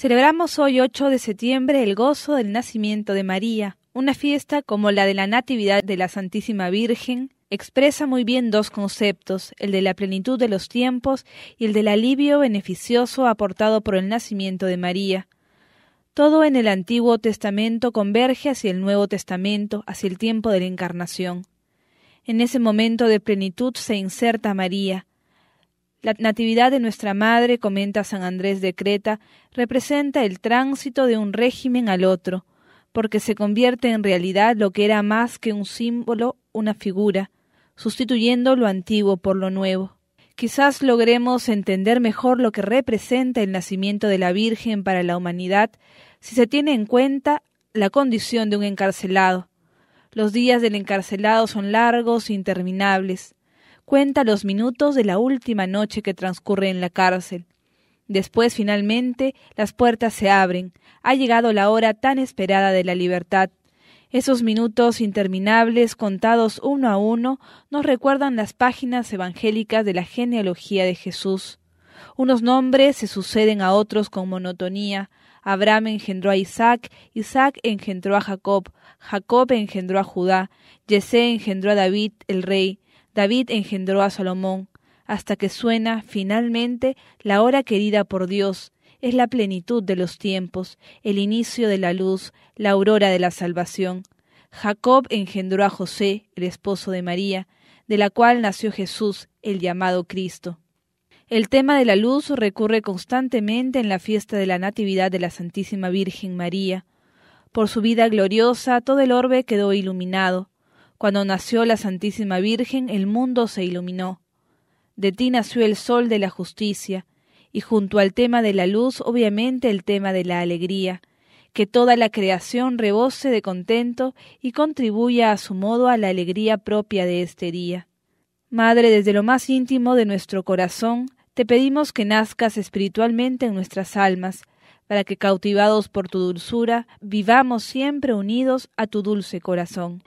Celebramos hoy 8 de septiembre el gozo del nacimiento de María, una fiesta como la de la Natividad de la Santísima Virgen, expresa muy bien dos conceptos, el de la plenitud de los tiempos y el del alivio beneficioso aportado por el nacimiento de María. Todo en el Antiguo Testamento converge hacia el Nuevo Testamento, hacia el tiempo de la Encarnación. En ese momento de plenitud se inserta María, la Natividad de nuestra Madre, comenta San Andrés de Creta, representa el tránsito de un régimen al otro, porque se convierte en realidad lo que era más que un símbolo, una figura, sustituyendo lo antiguo por lo nuevo. Quizás logremos entender mejor lo que representa el nacimiento de la Virgen para la humanidad si se tiene en cuenta la condición de un encarcelado. Los días del encarcelado son largos e interminables cuenta los minutos de la última noche que transcurre en la cárcel. Después, finalmente, las puertas se abren. Ha llegado la hora tan esperada de la libertad. Esos minutos interminables, contados uno a uno, nos recuerdan las páginas evangélicas de la genealogía de Jesús. Unos nombres se suceden a otros con monotonía. Abraham engendró a Isaac, Isaac engendró a Jacob, Jacob engendró a Judá, Yesé engendró a David, el rey, David engendró a Salomón, hasta que suena finalmente la hora querida por Dios, es la plenitud de los tiempos, el inicio de la luz, la aurora de la salvación. Jacob engendró a José, el esposo de María, de la cual nació Jesús, el llamado Cristo. El tema de la luz recurre constantemente en la fiesta de la Natividad de la Santísima Virgen María. Por su vida gloriosa todo el orbe quedó iluminado, cuando nació la Santísima Virgen, el mundo se iluminó. De ti nació el sol de la justicia, y junto al tema de la luz, obviamente el tema de la alegría, que toda la creación rebose de contento y contribuya a su modo a la alegría propia de este día. Madre, desde lo más íntimo de nuestro corazón, te pedimos que nazcas espiritualmente en nuestras almas, para que cautivados por tu dulzura, vivamos siempre unidos a tu dulce corazón.